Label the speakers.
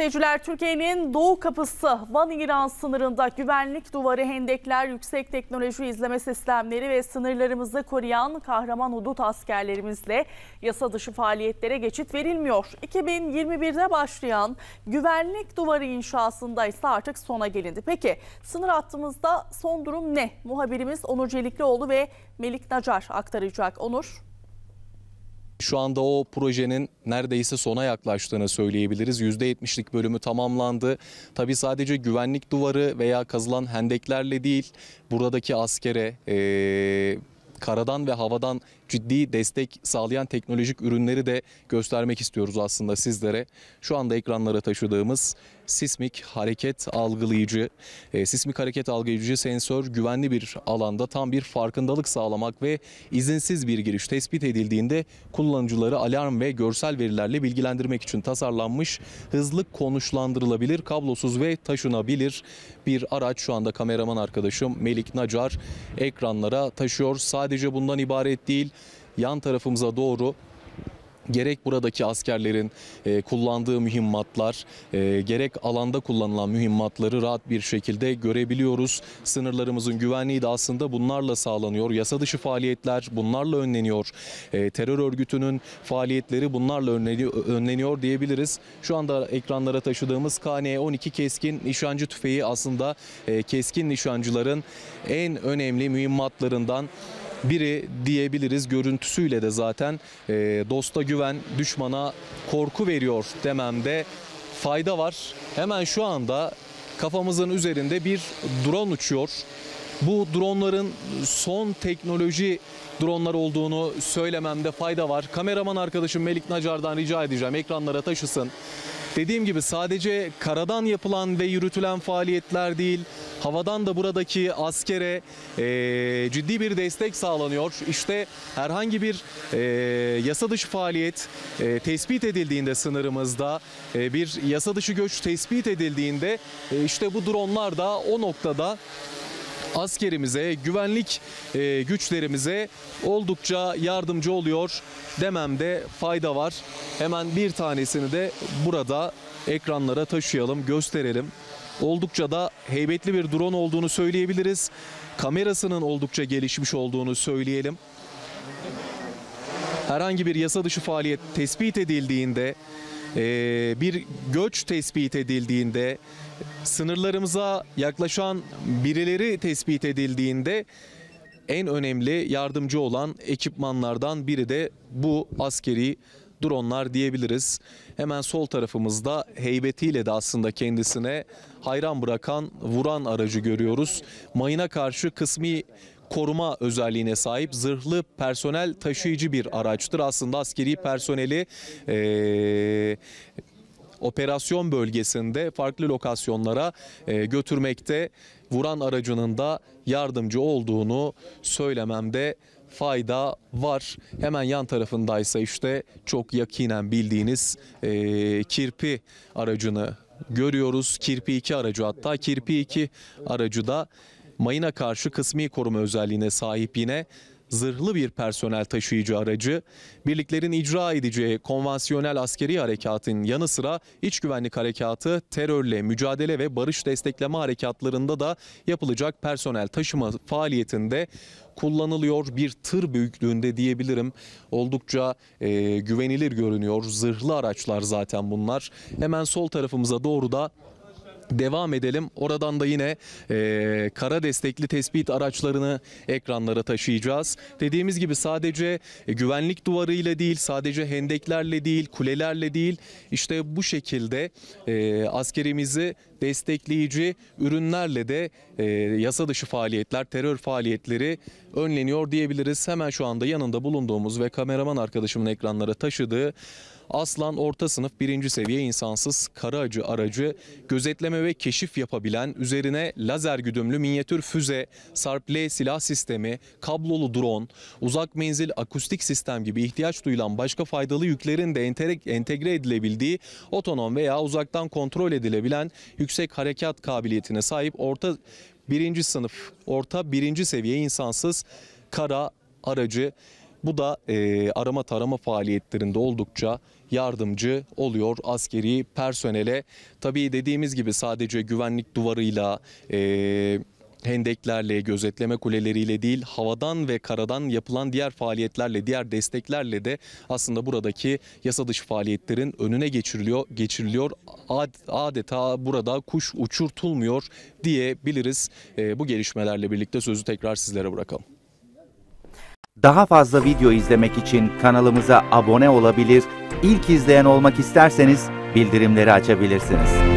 Speaker 1: seyirciler Türkiye'nin doğu kapısı Van-İran sınırında güvenlik duvarı, hendekler, yüksek teknoloji izleme sistemleri ve sınırlarımızı koruyan kahraman hudut askerlerimizle yasa dışı faaliyetlere geçit verilmiyor. 2021'de başlayan güvenlik duvarı inşasında ise artık sona gelindi. Peki sınır hattımızda son durum ne? Muhabirimiz Onur Celiklioğlu ve Melik Nacar aktaracak. Onur.
Speaker 2: Şu anda o projenin neredeyse sona yaklaştığını söyleyebiliriz. %70'lik bölümü tamamlandı. Tabii sadece güvenlik duvarı veya kazılan hendeklerle değil, buradaki askere, eee, karadan ve havadan ciddi destek sağlayan teknolojik ürünleri de göstermek istiyoruz aslında sizlere. Şu anda ekranlara taşıdığımız sismik hareket algılayıcı, e, sismik hareket algılayıcı sensör güvenli bir alanda tam bir farkındalık sağlamak ve izinsiz bir giriş tespit edildiğinde kullanıcıları alarm ve görsel verilerle bilgilendirmek için tasarlanmış hızlı konuşlandırılabilir, kablosuz ve taşınabilir bir araç. Şu anda kameraman arkadaşım Melik Nacar ekranlara taşıyor. Sadece bundan ibaret değil. Yan tarafımıza doğru gerek buradaki askerlerin e, kullandığı mühimmatlar, e, gerek alanda kullanılan mühimmatları rahat bir şekilde görebiliyoruz. Sınırlarımızın güvenliği de aslında bunlarla sağlanıyor. Yasa dışı faaliyetler bunlarla önleniyor. E, terör örgütünün faaliyetleri bunlarla önleniyor, diyebiliriz. Şu anda ekranlara taşıdığımız KN-12 keskin nişancı tüfeği aslında e, keskin nişancıların en önemli mühimmatlarından biri diyebiliriz. Görüntüsüyle de zaten e, dosta güven, düşmana korku veriyor dememde fayda var. Hemen şu anda kafamızın üzerinde bir drone uçuyor. Bu dronların son teknoloji dronlar olduğunu söylememde fayda var. Kameraman arkadaşım Melik Nacar'dan rica edeceğim ekranlara taşısın. Dediğim gibi sadece karadan yapılan ve yürütülen faaliyetler değil, havadan da buradaki askere e, ciddi bir destek sağlanıyor. İşte herhangi bir e, yasa dışı faaliyet e, tespit edildiğinde sınırımızda, e, bir yasa dışı göç tespit edildiğinde e, işte bu dronlar da o noktada askerimize, güvenlik e, güçlerimize oldukça yardımcı oluyor dememde fayda var. Hemen bir tanesini de burada ekranlara taşıyalım, gösterelim. Oldukça da heybetli bir drone olduğunu söyleyebiliriz. Kamerasının oldukça gelişmiş olduğunu söyleyelim. Herhangi bir yasa dışı faaliyet tespit edildiğinde, e, bir göç tespit edildiğinde, sınırlarımıza yaklaşan birileri tespit edildiğinde en önemli yardımcı olan ekipmanlardan biri de bu askeri dronlar diyebiliriz. Hemen sol tarafımızda heybetiyle de aslında kendisine hayran bırakan vuran aracı görüyoruz. Mayına karşı kısmi koruma özelliğine sahip zırhlı personel taşıyıcı bir araçtır. Aslında askeri personeli eee operasyon bölgesinde farklı lokasyonlara e, götürmekte vuran aracının da yardımcı olduğunu söylememde fayda var. Hemen yan tarafındaysa işte çok yakinen bildiğiniz e, kirpi aracını görüyoruz. Kirpi 2 aracı hatta Kirpi 2 aracı da mayına karşı kısmi koruma özelliğine sahip yine zırhlı bir personel taşıyıcı aracı, birliklerin icra edeceği konvansiyonel askeri harekatın yanı sıra iç güvenlik harekatı, terörle mücadele ve barış destekleme harekatlarında da yapılacak personel taşıma faaliyetinde kullanılıyor. Bir tır büyüklüğünde diyebilirim. Oldukça e, güvenilir görünüyor. Zırhlı araçlar zaten bunlar. Hemen sol tarafımıza doğru da Devam edelim. Oradan da yine e, kara destekli tespit araçlarını ekranlara taşıyacağız. Dediğimiz gibi sadece e, güvenlik duvarıyla değil, sadece hendeklerle değil, kulelerle değil, işte bu şekilde e, askerimizi destekleyici ürünlerle de e, yasa dışı faaliyetler, terör faaliyetleri önleniyor diyebiliriz. Hemen şu anda yanında bulunduğumuz ve kameraman arkadaşımın ekranlara taşıdığı Aslan orta sınıf birinci seviye insansız kara acı aracı gözetleme ve keşif yapabilen üzerine lazer güdümlü minyatür füze, Sarp L silah sistemi, kablolu drone, uzak menzil akustik sistem gibi ihtiyaç duyulan başka faydalı yüklerin de entegre edilebildiği otonom veya uzaktan kontrol edilebilen yüksek harekat kabiliyetine sahip orta birinci sınıf, orta birinci seviye insansız kara aracı. Bu da e, arama tarama faaliyetlerinde oldukça yardımcı oluyor askeri personele. Tabii dediğimiz gibi sadece güvenlik duvarıyla e, hendeklerle, gözetleme kuleleriyle değil havadan ve karadan yapılan diğer faaliyetlerle, diğer desteklerle de aslında buradaki yasa dışı faaliyetlerin önüne geçiriliyor. geçiriliyor. Ad- Adeta burada kuş uçurtulmuyor diyebiliriz. Ee, bu gelişmelerle birlikte sözü tekrar sizlere bırakalım.
Speaker 3: Daha fazla video izlemek için kanalımıza abone olabilir, ilk izleyen olmak isterseniz bildirimleri açabilirsiniz.